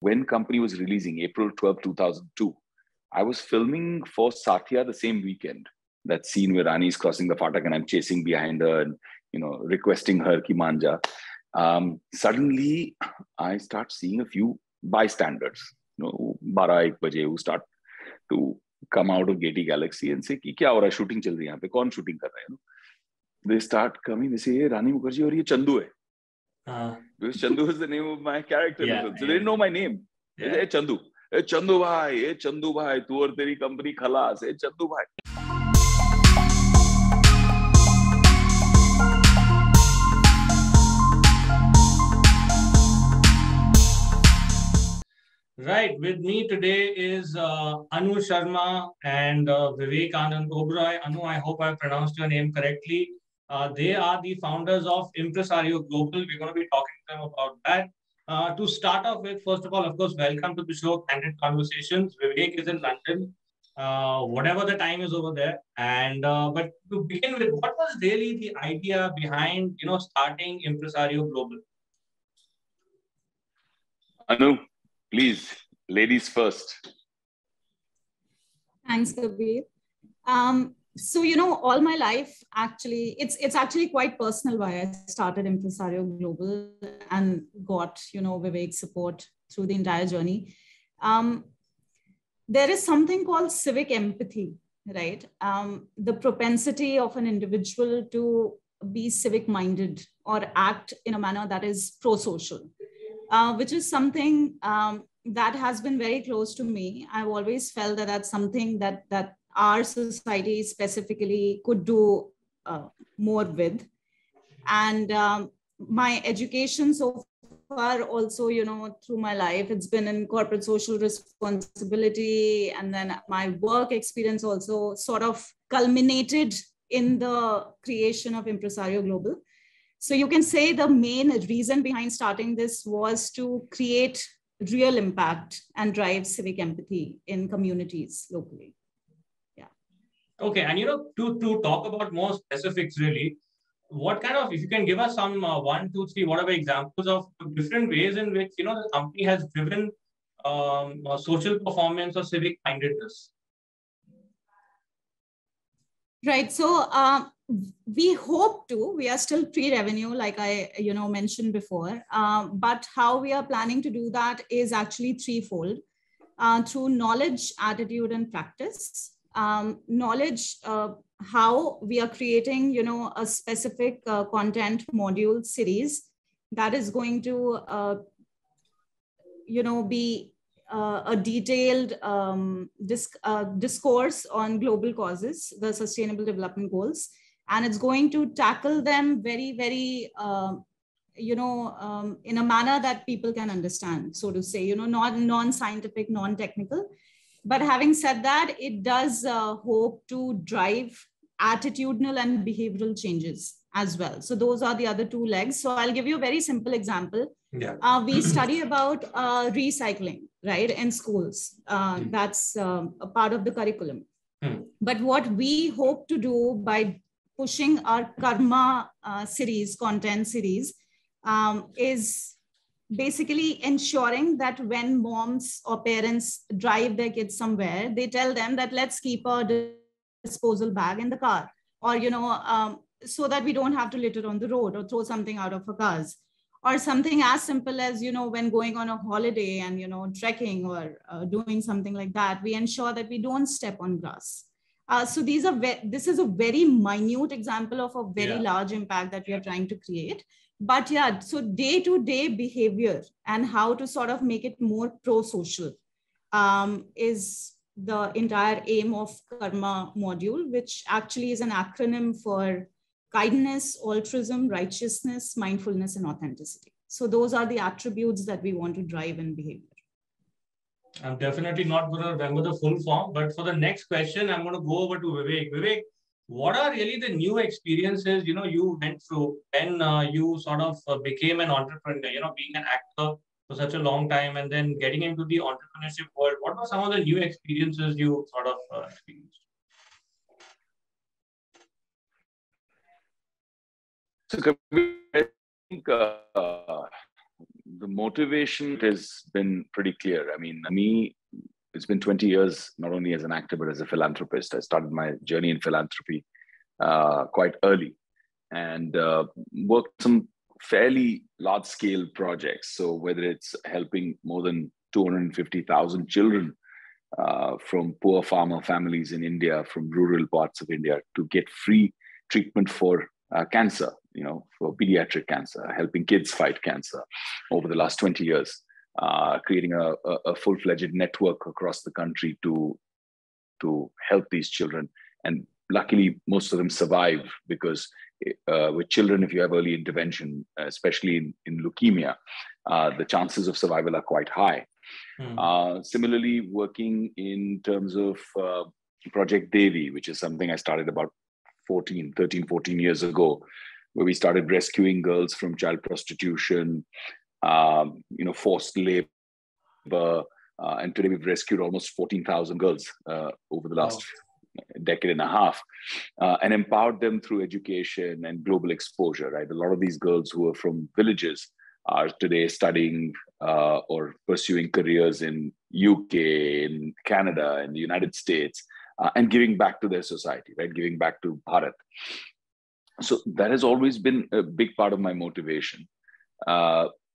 when company was releasing april 12 2002 i was filming for Saathiya the same weekend that scene where Rani is crossing the fatak and i'm chasing behind her and you know requesting her ki manja. Um, suddenly i start seeing a few bystanders you know bara 1 baje who start to come out of Gaiety Galaxy and say ki kya ho raha shooting chal rahi hai yahan pe. Shooting kar hai? They start coming they say hey rani mukherjee aur ye chandu hai. Uh-huh because Chandu was the name of my character. Yeah, so yeah. they didn't know my name. Yeah. Hey, Chandu. Hey, Chandu bhai. Hey, Chandu bhai. Tu aur teri company khalas. Hey, Chandu bhai. Right, with me today is uh, Anu Sharma and uh, Vivek Anand Oberoi. Anu, I hope I pronounced your name correctly. Uh, they are the founders of Impresario Global. We're going to be talking to them about that. Uh, to start off with, first of all, of course, welcome to the show, Candid Conversations. Vivek is in London, uh, whatever the time is over there. And uh, but to begin with, what was really the idea behind you know starting Impresario Global? Anu, please, ladies first. Thanks, Kabir. Um, so you know all my life actually it's it's actually quite personal why i started impresario global and got you know vivek support through the entire journey. Um, there is something called civic empathy right? Um, the propensity of an individual to be civic minded or act in a manner that is pro social uh, which is something um, that has been very close to me. I've always felt that that's something that that our society specifically could do uh, more with. And um, my education so far also, you know, through my life, it's been in corporate social responsibility. And then my work experience also sort of culminated in the creation of Impresario Global. So you can say the main reason behind starting this was to create real impact and drive civic empathy in communities locally. Okay, and you know, to to talk about more specifics, really, what kind of, if you can give us some uh, one, two, three, whatever examples of different ways in which you know the company has driven um, social performance or civic mindedness. Right. So um, we hope to. We are still pre-revenue, like I you know mentioned before. Um, but how we are planning to do that is actually threefold. Uh, through knowledge, attitude, and practice um, knowledge uh, how we are creating you know a specific uh, content module series that is going to uh, you know be uh, a detailed um, disc, uh, discourse on global causes the sustainable development goals. And it's going to tackle them very very uh, you know um, in a manner that people can understand so to say you know not non-scientific non-technical but having said that, it does uh, hope to drive attitudinal and behavioral changes as well. So those are the other two legs. So I'll give you a very simple example. Yeah. Uh, we study about uh, recycling, right, in schools. Uh, mm. That's um, a part of the curriculum. Mm. But what we hope to do by pushing our karma uh, series, content series, um, is basically ensuring that when moms or parents drive their kids somewhere, they tell them that let's keep a disposal bag in the car, or you know, um, so that we don't have to litter on the road or throw something out of our cars, or something as simple as you know, when going on a holiday and you know, trekking or uh, doing something like that, we ensure that we don't step on grass. Uh, so these are this is a very minute example of a very yeah. large impact that we are trying to create but yeah so day to day behavior and how to sort of make it more pro social um, is the entire aim of karma module which actually is an acronym for kindness altruism righteousness mindfulness and authenticity. So those are the attributes that we want to drive in behavior. I'm definitely not going to remember the full form but for the next question i'm going to go over to vivek. Vivek what are really the new experiences? You know you went through when uh, you sort of uh, became an entrepreneur you know being an actor for such a long time and then getting into the entrepreneurship world. What were some of the new experiences you sort of uh, experienced? So i think uh, the motivation has been pretty clear. I mean, me, it's been 20 years, not only as an actor, but as a philanthropist. I started my journey in philanthropy uh, quite early and uh, worked some fairly large scale projects. So, whether it's helping more than 250,000 children uh, from poor farmer families in India, from rural parts of India, to get free treatment for uh, cancer, you know, for pediatric cancer, helping kids fight cancer over the last 20 years, uh, creating a, a, full-fledged network across the country to, to help these children. And luckily, most of them survive because uh, with children, if you have early intervention, especially in, in leukemia, uh, the chances of survival are quite high. Mm. similarly, working in terms of uh, Project Devi, which is something I started about 14, 13, 14 years ago, where we started rescuing girls from child prostitution, um, you know, forced labor. Uh, and today we've rescued almost 14,000 girls uh, over the last wow. decade and a half uh, and empowered them through education and global exposure, right? A lot of these girls who are from villages are today studying uh, or pursuing careers in UK, in Canada, in the United States, uh, and giving back to their society, right? Giving back to Bharat. So that has always been a big part of my motivation.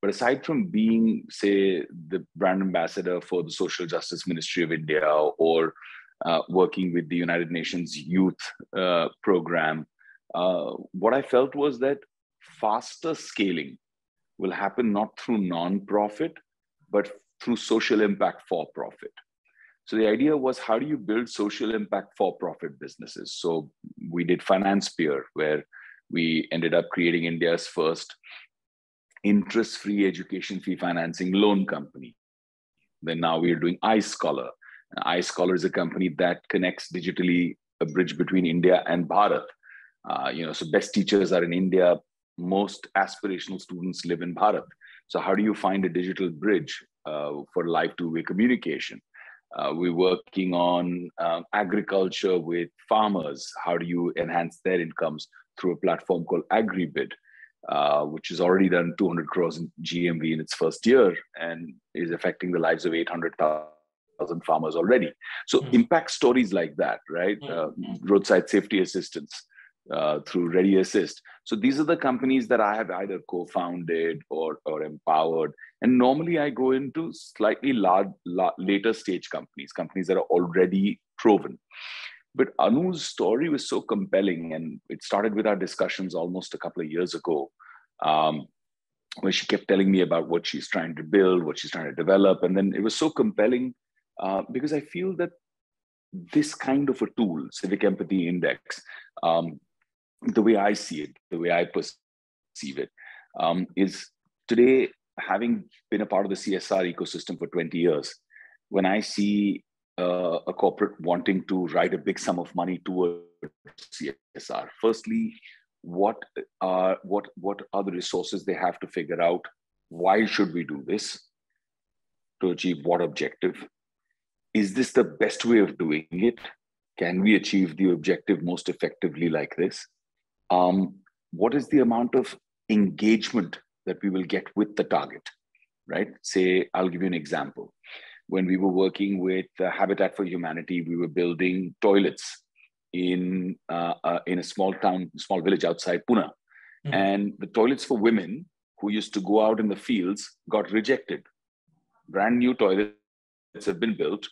But aside from being, say, the brand ambassador for the Social Justice Ministry of India or uh, working with the United Nations Youth uh, Program, uh, what I felt was that faster scaling will happen not through non-profit, but through social impact for profit. So the idea was how do you build social impact for profit businesses? So we did FinancePeer, where we ended up creating India's first interest-free education fee financing loan company. Then now we are doing iScholar. iScholar is a company that connects digitally a bridge between India and Bharat. Uh, you know, so best teachers are in India. Most aspirational students live in Bharat. So how do you find a digital bridge uh, for live two-way communication? Uh, we're working on um, agriculture with farmers. How do you enhance their incomes through a platform called AgriBid, uh, which has already done 200 crores in GMV in its first year and is affecting the lives of 800,000 farmers already. So mm-hmm. impact stories like that, right? Mm-hmm. Uh, roadside safety assistance uh, through Ready Assist. So these are the companies that I have either co-founded or, or empowered. And normally I go into slightly large, later stage companies, companies that are already proven. But Anu's story was so compelling, and it started with our discussions almost a couple of years ago, um, where she kept telling me about what she's trying to build, what she's trying to develop. And then it was so compelling uh, because I feel that this kind of a tool, Civic Empathy Index, um, the way I see it, the way I perceive it, um, is today having been a part of the CSR ecosystem for 20 years, when I see uh, a corporate wanting to write a big sum of money towards CSR, firstly, what are what what are the resources they have to figure out? Why should we do this? To achieve what objective? Is this the best way of doing it? Can we achieve the objective most effectively like this? um, what is the amount of engagement that we will get with the target, right? Say, I'll give you an example. When we were working with uh, Habitat for Humanity, we were building toilets in uh, uh, in a small town, small village outside Pune, mm-hmm. and the toilets for women who used to go out in the fields got rejected. Brand new toilets have been built,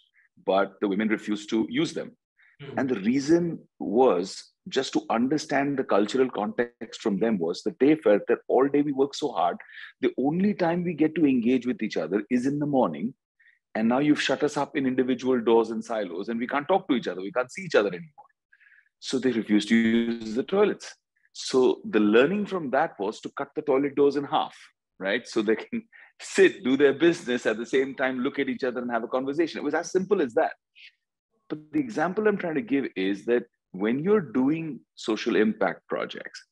but the women refused to use them. Mm-hmm. And the reason was just to understand the cultural context from them was that they felt that all day we work so hard the only time we get to engage with each other is in the morning and now you've shut us up in individual doors and silos and we can't talk to each other. We can't see each other anymore. So they refused to use the toilets. So the learning from that was to cut the toilet doors in half right? So they can sit do their business at the same time look at each other and have a conversation. It was as simple as that. But the example i'm trying to give is that when you're doing social impact projects,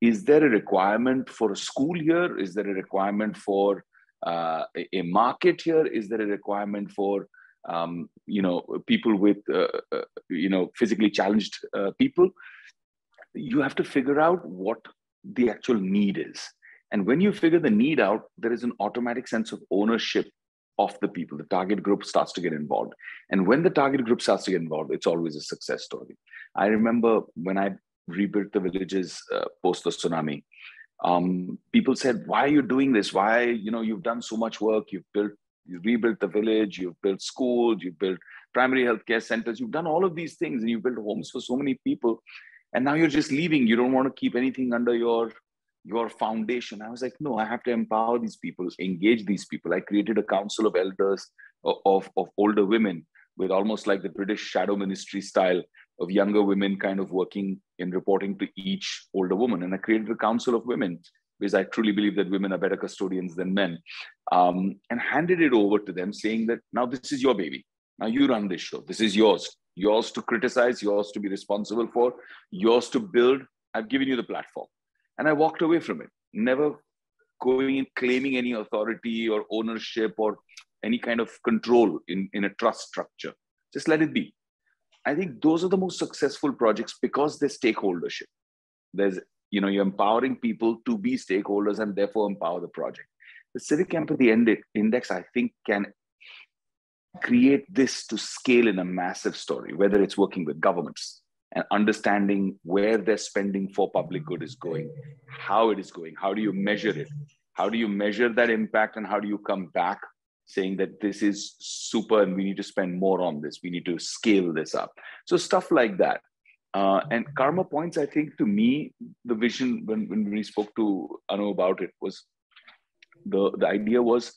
is there a requirement for a school year? Is there a requirement for uh, a market here? Is there a requirement for um, you know people with uh, uh, you know physically challenged uh, people? You have to figure out what the actual need is, And when you figure the need out, there is an automatic sense of ownership of the people. The target group starts to get involved. And when the target group starts to get involved, it's always a success story. I remember when I rebuilt the villages uh, post the tsunami, um, people said, why are you doing this? Why, you know, you've done so much work. You've built, you rebuilt the village, you've built schools, you've built primary healthcare centers. You've done all of these things and you've built homes for so many people. And now you're just leaving. You don't want to keep anything under your your foundation. I was like, no, I have to empower these people, engage these people. I created a council of elders of, of, of older women with almost like the British shadow ministry style of younger women kind of working in reporting to each older woman. And I created a council of women because I truly believe that women are better custodians than men, um, and handed it over to them, saying that now this is your baby. Now you run this show. This is yours. Yours to criticize, yours to be responsible for, yours to build. I've given you the platform. And I walked away from it, never going and claiming any authority or ownership or any kind of control in, in a trust structure. Just let it be. I think those are the most successful projects because there's stakeholdership. There's, you know, you're empowering people to be stakeholders and therefore empower the project. The Civic Empathy Index, I think, can create this to scale in a massive story, whether it's working with governments and understanding where their spending for public good is going, how it is going, how do you measure it? How do you measure that impact and how do you come back saying that this is super and we need to spend more on this. We need to scale this up. So stuff like that. Uh, and karma points i think to me the vision when, when we spoke to anu about it was the, the idea was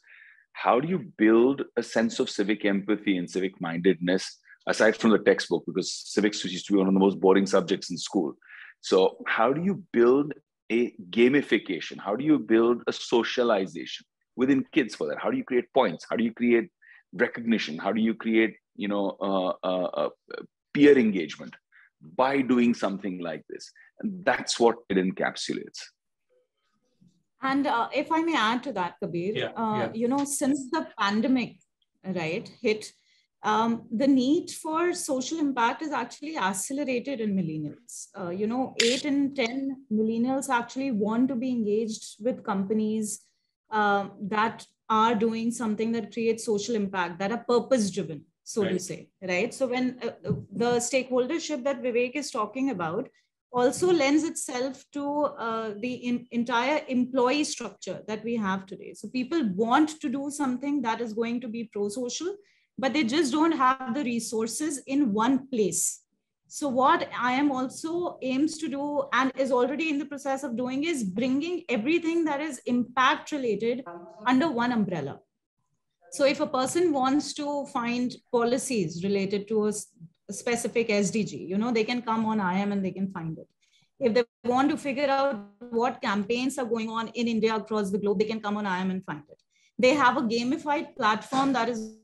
how do you build a sense of civic empathy and civic mindedness aside from the textbook? Because civics used to be one of the most boring subjects in school. So how do you build a gamification? How do you build a socialization within kids for that. How do you create points? How do you create recognition? How do you create you know uh, uh, uh, peer engagement? By doing something like this. And that's what it encapsulates. And uh, if i may add to that kabir yeah, uh, yeah. you know since the pandemic right hit um, the need for social impact is actually accelerated in millennials. Uh, you know, eight in 10 millennials actually want to be engaged with companies um, that are doing something that creates social impact, that are purpose driven, so right. to say, right? So when uh, uh, the stakeholdership that Vivek is talking about also lends itself to uh, the in, entire employee structure that we have today. So people want to do something that is going to be pro-social, but they just don't have the resources in one place so what IM also aims to do and is already in the process of doing is bringing everything that is impact related under one umbrella. So if a person wants to find policies related to a, a specific SDG, you know, they can come on IM and they can find it. If they want to figure out what campaigns are going on in India across the globe, they can come on IM and find it. They have a gamified platform that is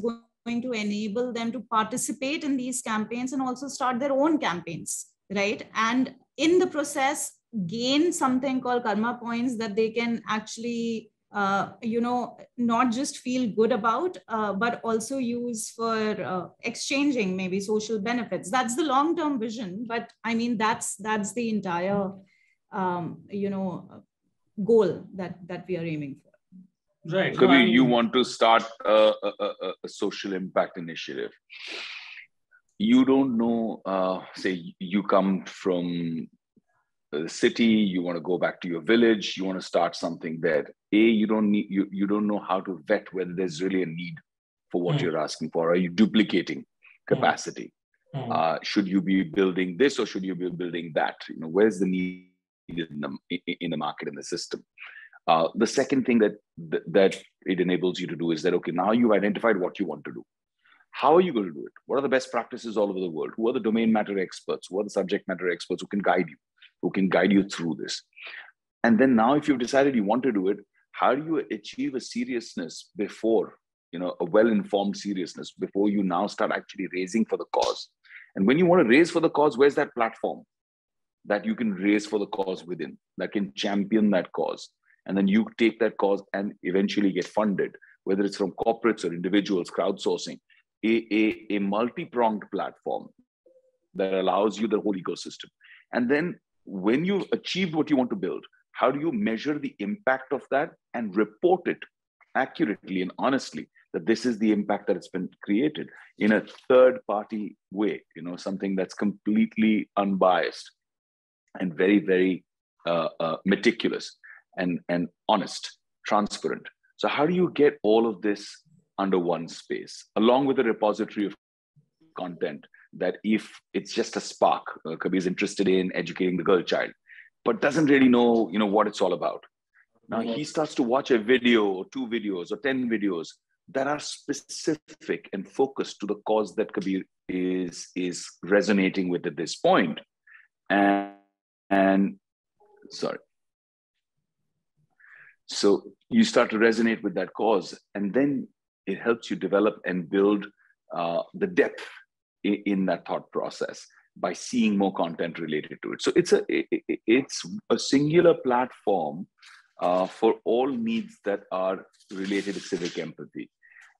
going going to enable them to participate in these campaigns and also start their own campaigns, right? And in the process, gain something called karma points that they can actually uh, you know not just feel good about uh, but also use for uh, exchanging maybe social benefits that's the long term vision but i mean that's that's the entire um, you know goal that that we are aiming for Right. Kabir, no, I mean, you want to start a, a, a, social impact initiative. You don't know, uh, say, you come from the city, you want to go back to your village, you want to start something there. A, you don't need, you, you don't know how to vet whether there's really a need for what mm. you're asking for. Are you duplicating capacity? Mm. Uh, should you be building this or should you be building that? You know, where's the need in the, in the market in the system? Uh, the second thing that that it enables you to do is that okay, now you've identified what you want to do. How are you going to do it? What are the best practices all over the world? Who are the domain matter experts? Who are the subject matter experts who can guide you, who can guide you through this? And then now, if you've decided you want to do it, how do you achieve a seriousness before, you know, a well-informed seriousness before you now start actually raising for the cause? And when you want to raise for the cause, where's that platform that you can raise for the cause within that can champion that cause? And then you take that cause and eventually get funded whether it's from corporates or individuals crowdsourcing a, a, a multi-pronged platform that allows you the whole ecosystem. And then when you've achieved what you want to build how do you measure the impact of that and report it accurately and honestly that this is the impact that has been created in a third party way you know something that's completely unbiased and very very uh, uh, meticulous and and honest transparent so how do you get all of this under one space along with a repository of content that if it's just a spark uh, kabir is interested in educating the girl child but doesn't really know you know what it's all about now he starts to watch a video or two videos or 10 videos that are specific and focused to the cause that Kabir is, is resonating with at this point. And, and sorry. So you start to resonate with that cause, and then it helps you develop and build uh, the depth in, in, that thought process by seeing more content related to it. So it's a it, it's a singular platform uh, for all needs that are related to civic empathy.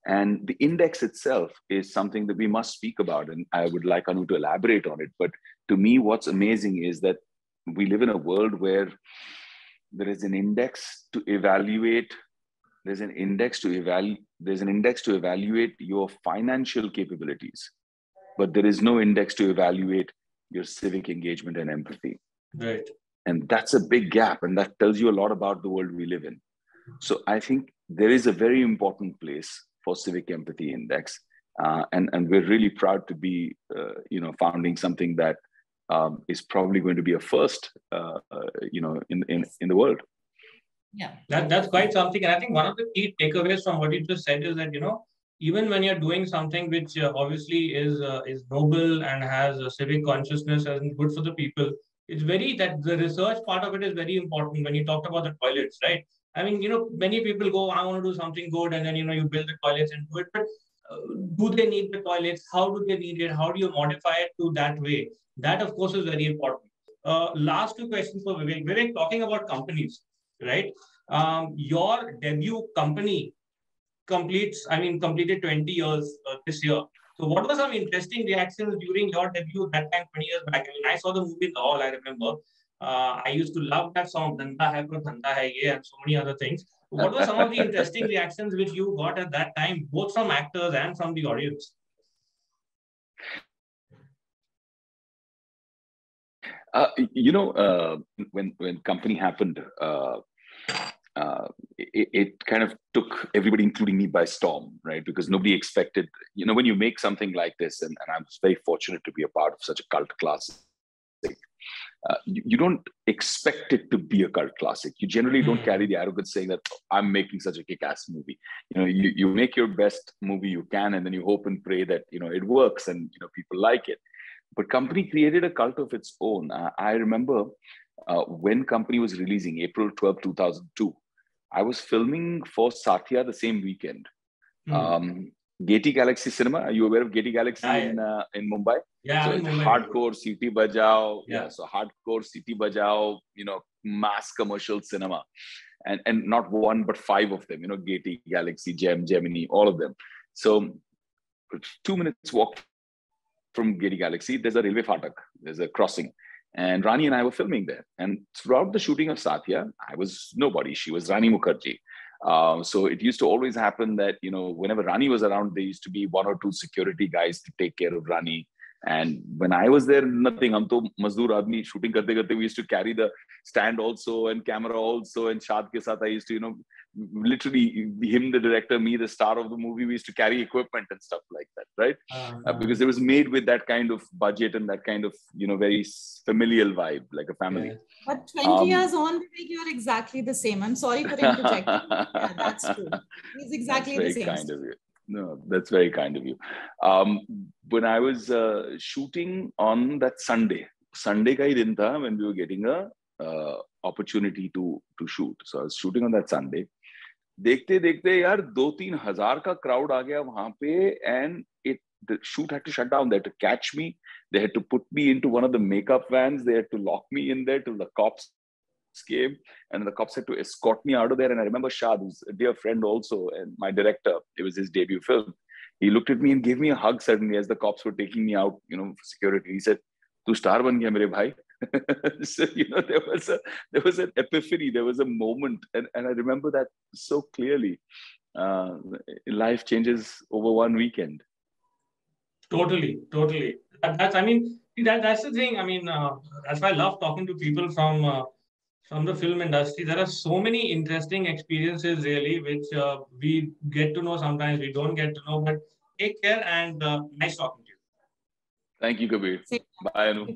And the index itself is something that we must speak about. And I would like Anu to elaborate on it. But to me, what's amazing is that we live in a world where there is an index to evaluate there's an index to evaluate there's an index to evaluate your financial capabilities but there is no index to evaluate your civic engagement and empathy. Right. And that's a big gap and that tells you a lot about the world we live in. So i think there is a very important place for civic empathy index uh, and and we're really proud to be uh, you know founding something that um, is probably going to be a first uh, uh you know in, in in the world yeah that, that's quite something and i think one of the key takeaways from what you just said is that you know even when you're doing something which uh, obviously is uh, is noble and has a civic consciousness and good for the people it's very that the research part of it is very important when you talked about the toilets, right? I mean, you know, many people go, I want to do something good, and then you know, you build the toilets and do it. But do they need the toilets? How do they need it? How do you modify it to that way? That, of course, is very important. Uh, last two questions for Vivek. Vivek, talking about companies, right? Um, your debut company completes, I mean, completed 20 years uh, this year. So what were some interesting reactions during your debut that time 20 years back? I mean, I saw the movie in the hall, I remember. Uh, I used to love that song, Ganda Hai Par Dhandha Hai Ye, and so many other things. What were some of the interesting reactions which you got at that time, both from actors and from the audience? Uh, you know, uh, when when company happened, uh, uh, it, it, kind of took everybody, including me, by storm, right? Because nobody expected, you know, when you make something like this, and, and I was very fortunate to be a part of such a cult classic. Uh, you, you, don't expect it to be a cult classic. You generally don't hmm. carry the arrogance saying that oh, I'm making such a kick-ass movie. You know, you, you make your best movie you can, and then you hope and pray that you know it works and you know people like it. But company created a cult of its own. Uh, I remember uh, when company was releasing April 12, 2002, I was filming for Saathiya the same weekend. Mm. Um, Gaiety Galaxy Cinema. Are you aware of Gaiety Galaxy yeah, in uh, in Mumbai? Yeah, so it's Mumbai. hardcore Seeti Bajao. Yeah. yeah. so hardcore Seeti Bajao. You know, mass commercial cinema, and and not one but five of them. You know, Gaiety Galaxy, Gem, Gemini, all of them. So, two minutes walk from Gaiety Galaxy. There's a railway fatak. There's a crossing. And Rani and I were filming there. And throughout the shooting of Saathiya, I was nobody. She was Rani Mukherjee. Um, so it used to always happen that, you know, whenever Rani was around, there used to be one or two security guys to take care of Rani. And when I was there, nothing. Hum to mazdoor aadmi shooting karte karte, we used to carry the stand also and camera also. And Shaad ke saath, I used to, you know, literally him the director me the star of the movie we used to carry equipment and stuff like that right? Uh, uh, because it was made with that kind of budget and that kind of you know very familial vibe like a family. Yeah. but 20 um, years on you're exactly the same. I'm sorry for interjecting. Yeah, that's true. He's exactly the same. kind of you. No that's very kind of you. Um, when i was uh, shooting on that sunday sunday ka din tha when we were getting a uh, opportunity to to shoot. So i was shooting on that sunday देखते देखते यार दो तीन हज़ार का crowd आ गया वहाँ पे and it the shoot had to shut down. They had to catch me. They had to put me into one of the makeup vans. They had to lock me in there till the cops came, and the cops had to escort me out of there. And I remember Shad, who's a dear friend also, and my director. It was his debut film. He looked at me and gave me a hug suddenly as the cops were taking me out, you know, for security. He said, "Tu star ban gaya, mere bhai." so you know there was a there was an epiphany there was a moment and, and i remember that so clearly. Uh, life changes over one weekend. Totally totally. That's i mean that, that's the thing. I mean uh, that's why i love talking to people from uh, from the film industry. There are so many interesting experiences really which uh, we get to know sometimes we don't get to know but take care and uh, nice talking to you. Thank you kabir. Bye anu